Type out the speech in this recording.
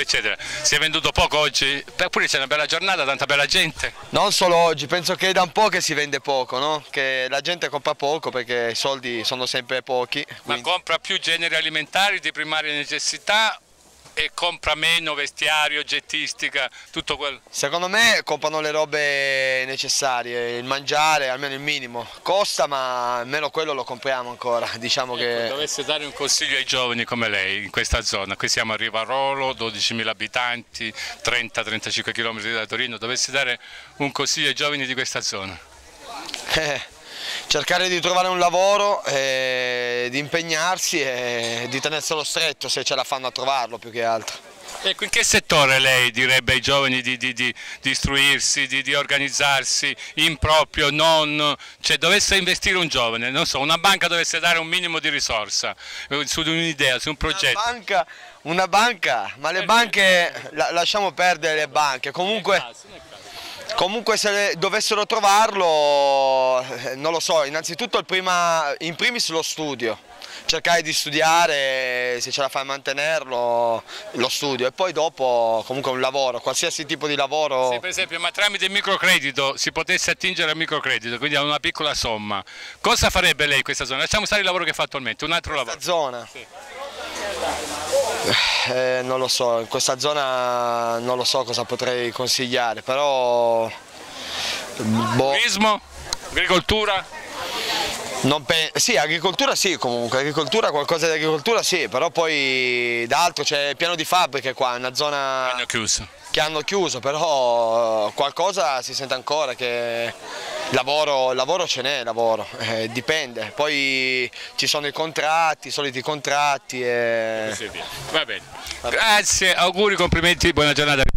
eccetera. Si è venduto poco oggi, eppure c'è una bella giornata, tanta bella gente. Non solo oggi, penso che è da un po' che si vende poco, no? che la gente compra poco perché i soldi sono sempre pochi. Ma quindi- compra più generi alimentari di primaria necessità e compra meno vestiario, oggettistica, tutto quello. Secondo me comprano le robe necessarie, il mangiare almeno il minimo. Costa ma almeno quello lo compriamo ancora, diciamo che... dovesse dare un consiglio ai giovani come lei in questa zona, qui siamo a Rivarolo, 12.000 abitanti, 30-35 km da Torino, dovesse dare un consiglio ai giovani di questa zona. Eh, cercare di trovare un lavoro, eh, di impegnarsi e di tenerselo stretto se ce la fanno a trovarlo più che altro. Ecco, in che settore lei direbbe ai giovani di, di- di- di istruirsi, di, di organizzarsi in proprio, non, cioè dovesse investire un giovane, non so, una banca dovesse dare un minimo di risorsa eh, su un'idea, su un Una progetto. banca, una banca, ma le banche, la- lasciamo perdere le banche, comunque... Comunque se dovessero trovarlo, eh, non lo so, innanzitutto il prima, in primis lo studio, cercare di studiare, se ce la fai a mantenerlo, lo studio e poi dopo comunque un lavoro, qualsiasi tipo di lavoro. Se per esempio, ma tramite il microcredito si potesse attingere al microcredito, quindi a una piccola somma, cosa farebbe lei in questa zona? Lasciamo stare il lavoro che fa attualmente, un altro lavoro. questa zona? Eh, non lo so, in questa zona non lo so cosa potrei consigliare, però... boh, Turismo, agricoltura, sì, agricoltura sì comunque, agricoltura, qualcosa di agricoltura sì, però poi d'altro c'è il piano di fabbriche qua, una zona hanno chiuso. che hanno chiuso, però qualcosa si sente ancora che lavoro, lavoro ce n'è, lavoro, eh, dipende, poi ci sono i contratti, i soliti contratti e... Va bene. Grazie, auguri, complimenti, buona giornata.